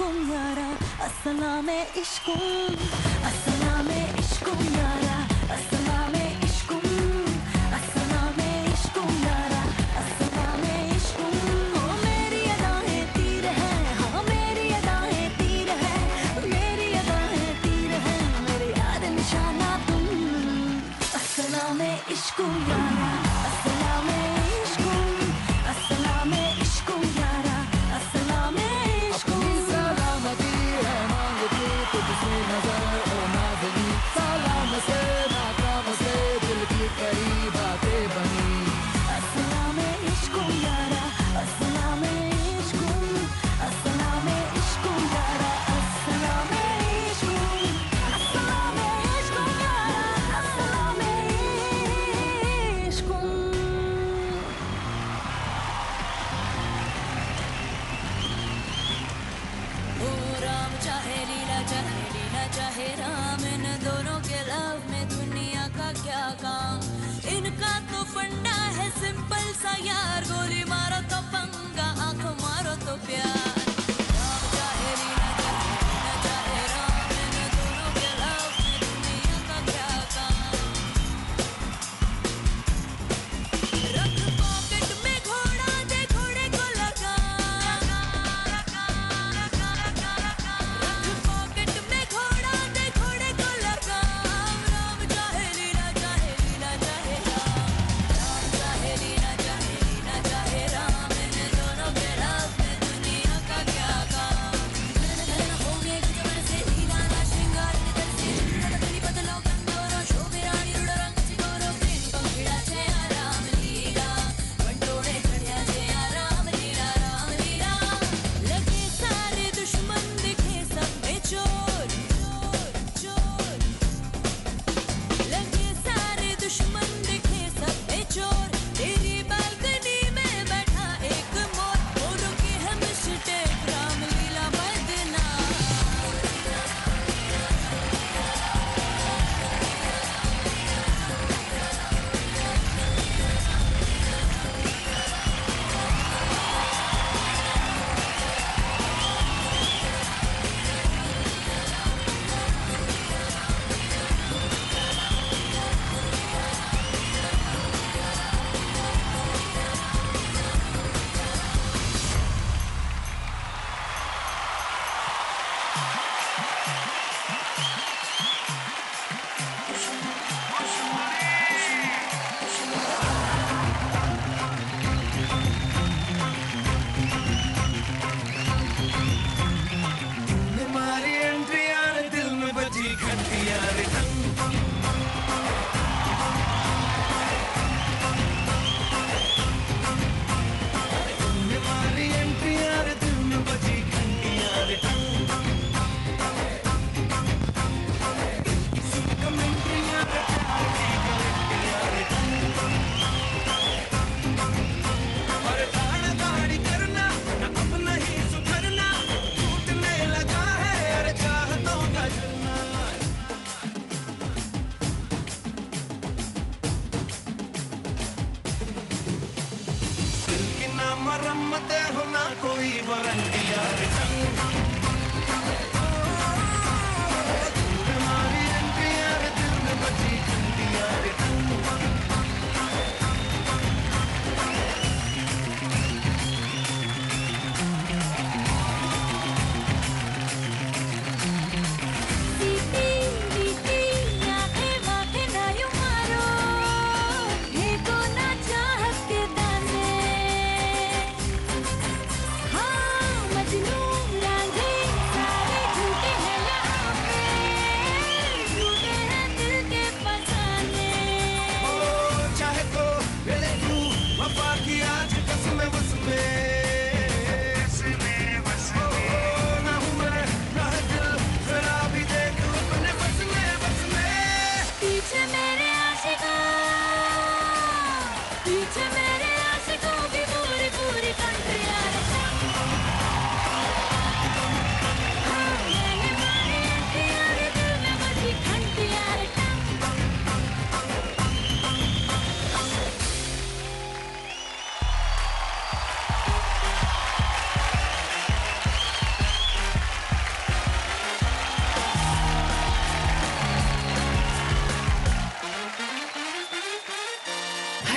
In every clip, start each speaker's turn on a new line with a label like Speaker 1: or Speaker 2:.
Speaker 1: इश्कुम यारा, असला में इश्कुम असला में इश्कुम यारा, असला में इश्कुम असला में इश्कुम यारा, असला में इश्कुम हो। मेरी अदाएँ तीर है हाँ मेरी अदाएँ तीर है। मेरी अदाएँ तीर है, मेरे यार निशाना तुम। असला में इश्कुम यारा।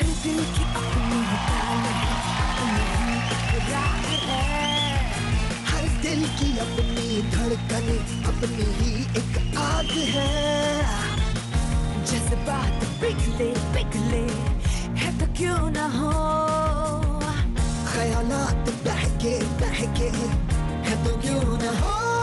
Speaker 2: अपनी हर दिल की अपनी धड़कन अपनी ही एक आग है।
Speaker 3: जज्बात पिघले पिघले, है तो क्यों ना हो?
Speaker 2: ख्यालात बहके बहके, है तो क्यों न हो?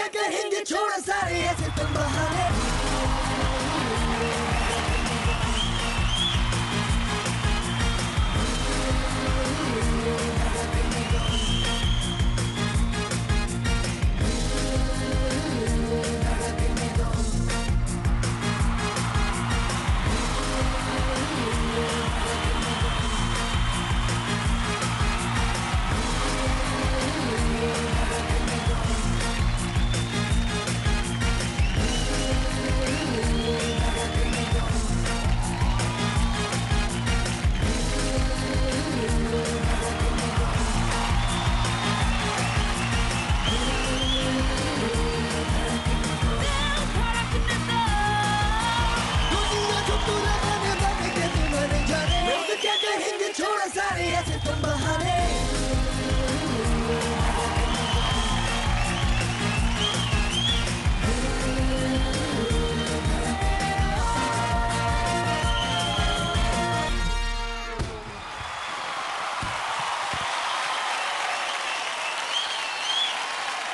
Speaker 2: क्या कहेंगे? छोड़ सारे ऐसे तुम बहाने।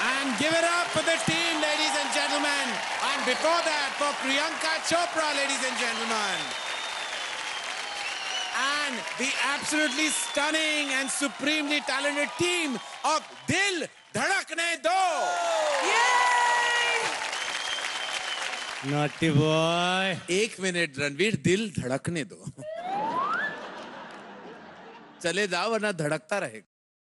Speaker 4: And give it up for the team, ladies and gentlemen. And before that, for Priyanka Chopra, ladies and gentlemen. And the absolutely stunning and supremely talented team of Dil Dhadakne Do.
Speaker 5: Naughty boy
Speaker 4: एक minute Ranveer दिल धड़कने दो चले जाओ वरना धड़कता रहेगा